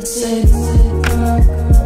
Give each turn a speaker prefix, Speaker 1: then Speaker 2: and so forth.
Speaker 1: I said,